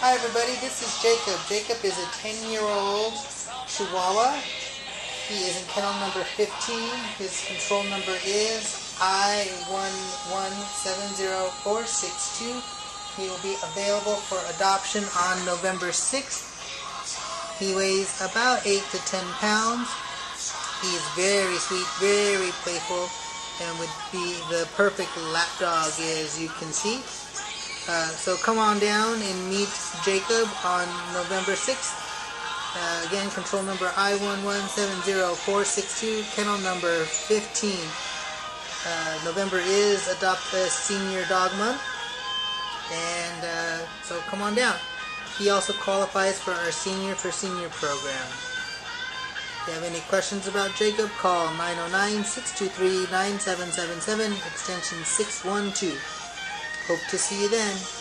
Hi everybody, this is Jacob. Jacob is a 10-year-old Chihuahua. He is in kennel number 15. His control number is I1170462. He will be available for adoption on November 6th. He weighs about 8 to 10 pounds. He is very sweet, very playful, and would be the perfect lap dog as you can see. Uh, so come on down and meet Jacob on November 6th. Uh, again, control number I1170462, kennel number 15. Uh, November is Adopt a Senior Dog Month. And uh, so come on down. He also qualifies for our Senior for Senior program. If you have any questions about Jacob, call 909-623-9777, extension 612. Hope to see you then.